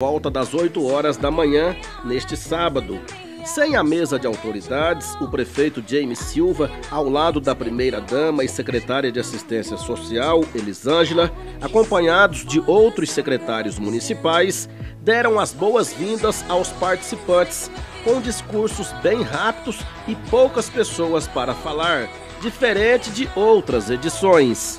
volta das 8 horas da manhã neste sábado. Sem a mesa de autoridades, o prefeito James Silva, ao lado da primeira-dama e secretária de Assistência Social, Elisângela, acompanhados de outros secretários municipais, deram as boas-vindas aos participantes, com discursos bem rápidos e poucas pessoas para falar, diferente de outras edições.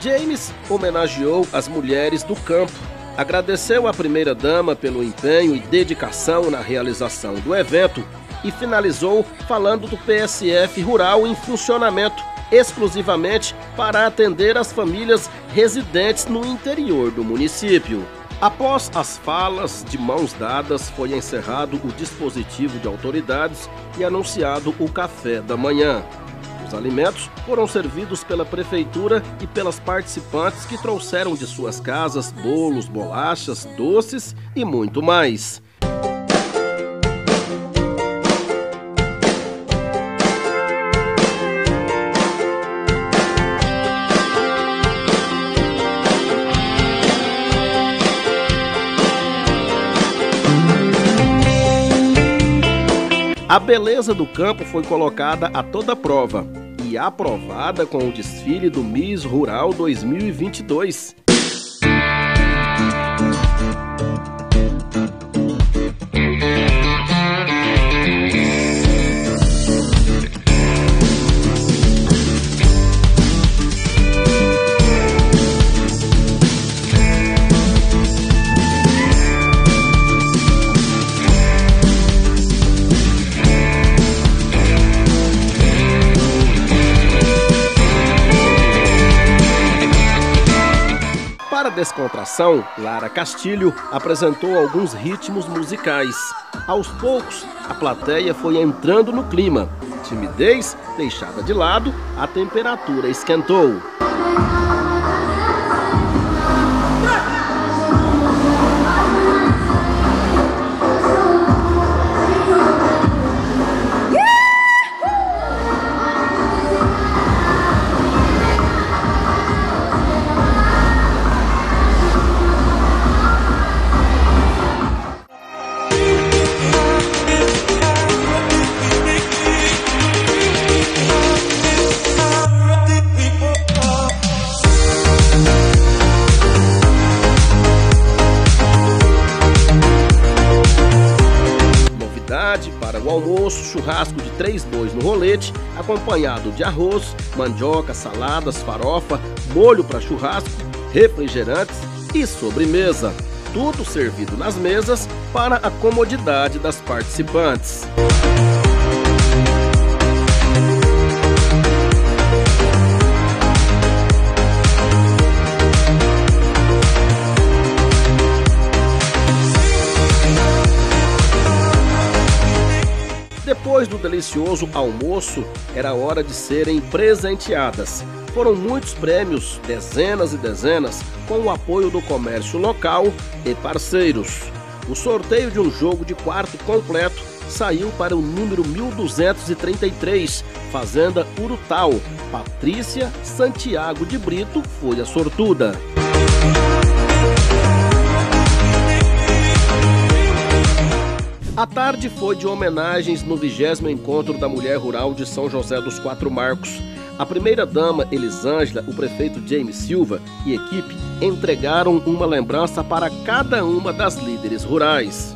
James homenageou as mulheres do campo agradeceu à primeira-dama pelo empenho e dedicação na realização do evento e finalizou falando do PSF Rural em funcionamento exclusivamente para atender as famílias residentes no interior do município. Após as falas de mãos dadas, foi encerrado o dispositivo de autoridades e anunciado o café da manhã. Os alimentos foram servidos pela prefeitura e pelas participantes que trouxeram de suas casas bolos, bolachas, doces e muito mais. A beleza do campo foi colocada a toda prova e aprovada com o desfile do Miss Rural 2022. Descontração, Lara Castilho apresentou alguns ritmos musicais. Aos poucos, a plateia foi entrando no clima. Timidez deixada de lado, a temperatura esquentou. Almoço, churrasco de três bois no rolete, acompanhado de arroz, mandioca, saladas, farofa, molho para churrasco, refrigerantes e sobremesa. Tudo servido nas mesas para a comodidade das participantes. Depois do delicioso almoço, era hora de serem presenteadas. Foram muitos prêmios, dezenas e dezenas, com o apoio do comércio local e parceiros. O sorteio de um jogo de quarto completo saiu para o número 1233, Fazenda Urutau. Patrícia Santiago de Brito foi a sortuda. A tarde foi de homenagens no vigésimo encontro da Mulher Rural de São José dos Quatro Marcos. A primeira-dama Elisângela, o prefeito James Silva e equipe entregaram uma lembrança para cada uma das líderes rurais.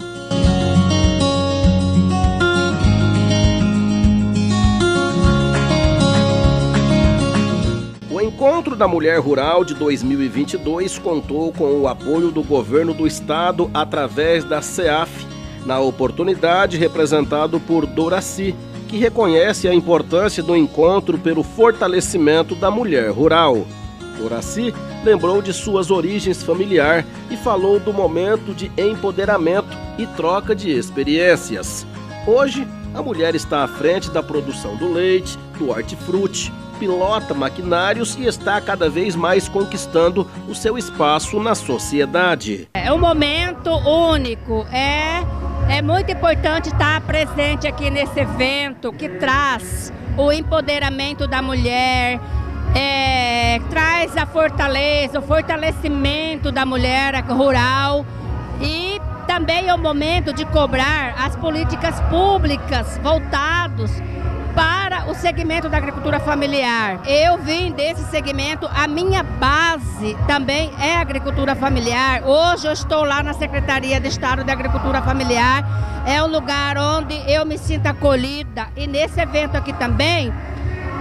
O Encontro da Mulher Rural de 2022 contou com o apoio do governo do estado através da CEAF, na oportunidade representado por Doraci, que reconhece a importância do encontro pelo fortalecimento da mulher rural. Doraci lembrou de suas origens familiar e falou do momento de empoderamento e troca de experiências. Hoje, a mulher está à frente da produção do leite, do hortifruti, pilota maquinários e está cada vez mais conquistando o seu espaço na sociedade. É um momento único, é é muito importante estar presente aqui nesse evento que traz o empoderamento da mulher, é, traz a fortaleza, o fortalecimento da mulher rural e também é o momento de cobrar as políticas públicas voltados o segmento da agricultura familiar. Eu vim desse segmento, a minha base também é agricultura familiar. Hoje eu estou lá na Secretaria de Estado de Agricultura Familiar. É um lugar onde eu me sinto acolhida e nesse evento aqui também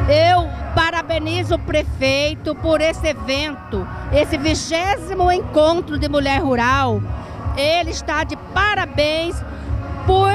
eu parabenizo o prefeito por esse evento, esse vigésimo encontro de mulher rural. Ele está de parabéns por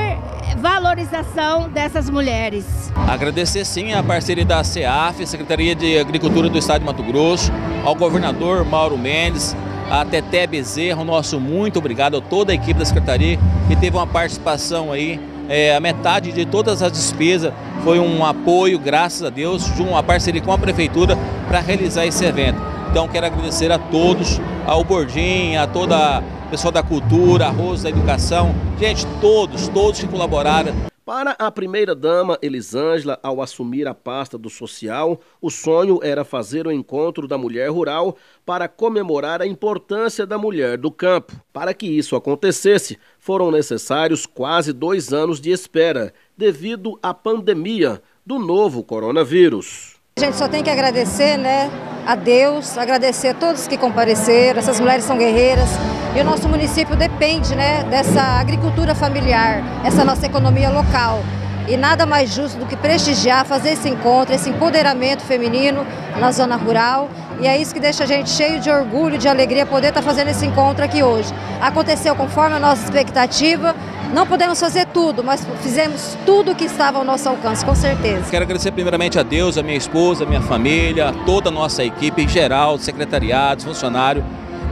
valorização dessas mulheres. Agradecer sim a parceria da CEAF, Secretaria de Agricultura do Estado de Mato Grosso, ao governador Mauro Mendes, a Teté Bezerra, o nosso muito obrigado a toda a equipe da Secretaria que teve uma participação aí, é, a metade de todas as despesas foi um apoio, graças a Deus, de uma parceria com a Prefeitura para realizar esse evento. Então quero agradecer a todos, ao Bordim, a toda pessoal da cultura, a Rosa da Educação, gente, todos, todos que colaboraram. Para a primeira-dama Elisângela, ao assumir a pasta do social, o sonho era fazer o encontro da mulher rural para comemorar a importância da mulher do campo. Para que isso acontecesse, foram necessários quase dois anos de espera, devido à pandemia do novo coronavírus. A gente só tem que agradecer, né, a Deus, agradecer a todos que compareceram, essas mulheres são guerreiras, e o nosso município depende né, dessa agricultura familiar, essa nossa economia local. E nada mais justo do que prestigiar, fazer esse encontro, esse empoderamento feminino na zona rural. E é isso que deixa a gente cheio de orgulho, de alegria poder estar fazendo esse encontro aqui hoje. Aconteceu conforme a nossa expectativa. Não podemos fazer tudo, mas fizemos tudo o que estava ao nosso alcance, com certeza. Quero agradecer primeiramente a Deus, a minha esposa, a minha família, toda a nossa equipe em geral, secretariados, funcionários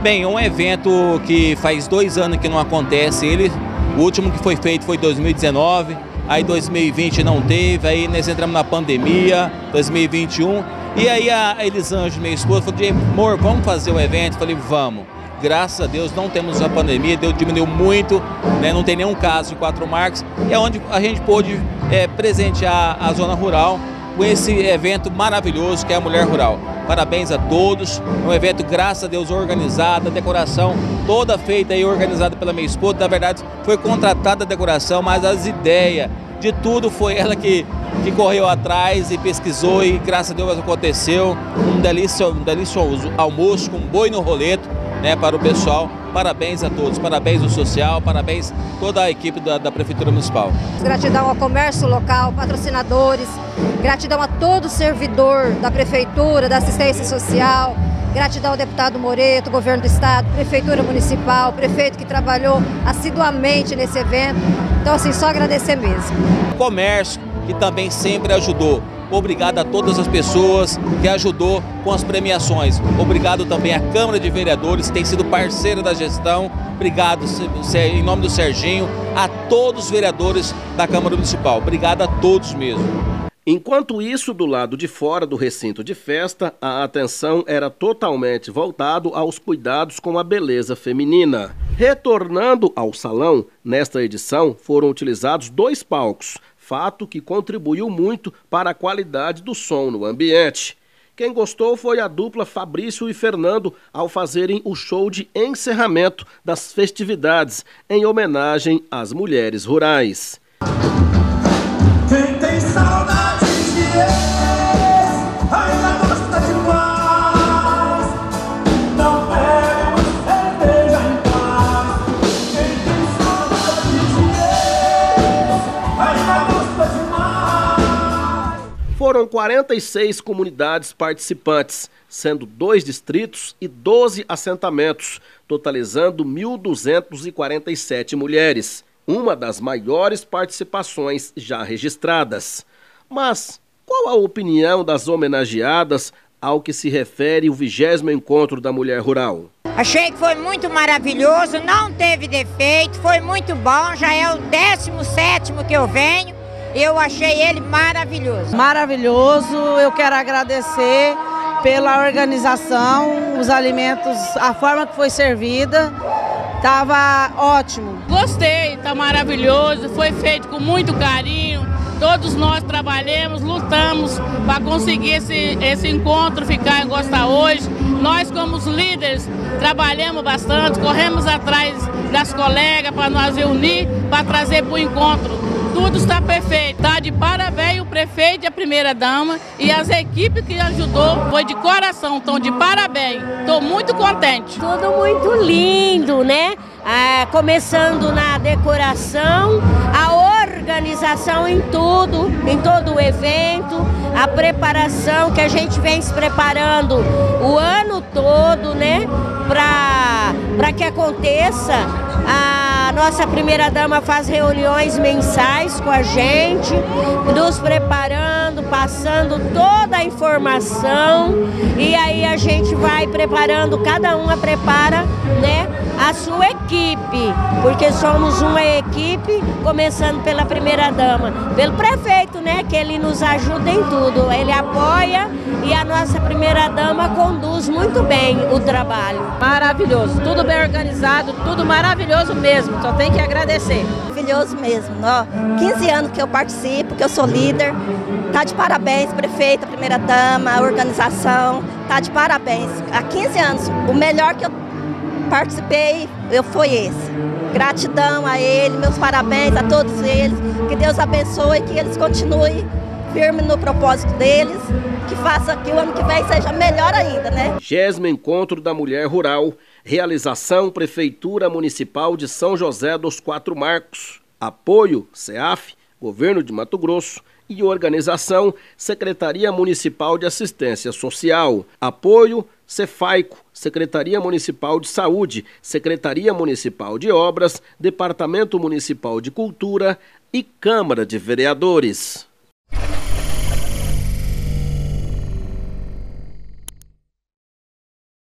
Bem, um evento que faz dois anos que não acontece, ele, o último que foi feito foi em 2019, aí 2020 não teve, aí nós entramos na pandemia, 2021, e aí a Elisângela, minha esposa, falou, amor, vamos fazer o evento? Eu falei, vamos. Graças a Deus não temos a pandemia, Deus diminuiu muito, né, não tem nenhum caso em Quatro Marcos, e é onde a gente pôde é, presentear a zona rural com esse evento maravilhoso que é a Mulher Rural. Parabéns a todos. É um evento, graças a Deus, organizado, a decoração toda feita e organizada pela minha esposa. Na verdade, foi contratada a decoração, mas as ideias de tudo foi ela que, que correu atrás e pesquisou e graças a Deus aconteceu. Um delicioso, um delicioso almoço com boi no roleto né, para o pessoal. Parabéns a todos, parabéns ao social, parabéns toda a equipe da, da Prefeitura Municipal. Gratidão ao comércio local, patrocinadores, gratidão a todo servidor da Prefeitura, da assistência social, Gratidão ao deputado Moreto, governo do estado, prefeitura municipal, prefeito que trabalhou assiduamente nesse evento. Então, assim, só agradecer mesmo. Comércio, que também sempre ajudou. Obrigado a todas as pessoas que ajudou com as premiações. Obrigado também à Câmara de Vereadores, que tem sido parceira da gestão. Obrigado em nome do Serginho, a todos os vereadores da Câmara Municipal. Obrigado a todos mesmo. Enquanto isso, do lado de fora do recinto de festa, a atenção era totalmente voltado aos cuidados com a beleza feminina. Retornando ao salão, nesta edição foram utilizados dois palcos, fato que contribuiu muito para a qualidade do som no ambiente. Quem gostou foi a dupla Fabrício e Fernando ao fazerem o show de encerramento das festividades em homenagem às mulheres rurais. Quem tem de Foram 46 comunidades participantes, sendo dois distritos e 12 assentamentos, totalizando 1.247 mulheres, uma das maiores participações já registradas. Mas qual a opinião das homenageadas ao que se refere o vigésimo encontro da mulher rural? Achei que foi muito maravilhoso, não teve defeito, foi muito bom, já é o 17 que eu venho eu achei ele maravilhoso. Maravilhoso, eu quero agradecer pela organização, os alimentos, a forma que foi servida, estava ótimo. Gostei, está maravilhoso, foi feito com muito carinho, Todos nós trabalhamos, lutamos para conseguir esse, esse encontro ficar em Gosta hoje. Nós, como os líderes, trabalhamos bastante, corremos atrás das colegas para nós reunir, para trazer para o encontro tudo está perfeito. Está de parabéns o prefeito e a primeira dama e as equipes que ajudou. Foi de coração, estão de parabéns. Estou muito contente. Tudo muito lindo, né? Ah, começando na decoração, a organização em tudo, em todo o evento, a preparação que a gente vem se preparando o ano todo, né? Para que aconteça nossa primeira dama faz reuniões mensais com a gente, nos preparando, passando toda a informação. E aí a gente vai preparando, cada uma prepara, né, a sua equipe, porque somos uma equipe, começando pela primeira dama, pelo prefeito, né, que ele nos ajuda em tudo, ele apoia e a nossa primeira dama conduz muito bem o trabalho. Maravilhoso, tudo bem organizado, tudo maravilhoso mesmo, só tem que agradecer. Maravilhoso mesmo, ó, 15 anos que eu participo, que eu sou líder, tá de parabéns, prefeita, primeira dama, organização, tá de parabéns. Há 15 anos, o melhor que eu participei eu foi esse. Gratidão a ele, meus parabéns a todos eles, que Deus abençoe, que eles continuem firmes no propósito deles que faça que o ano que vem seja melhor ainda, né? Gésimo Encontro da Mulher Rural, realização Prefeitura Municipal de São José dos Quatro Marcos, apoio CEAF, Governo de Mato Grosso e organização Secretaria Municipal de Assistência Social, apoio Cefaico, Secretaria Municipal de Saúde, Secretaria Municipal de Obras, Departamento Municipal de Cultura e Câmara de Vereadores.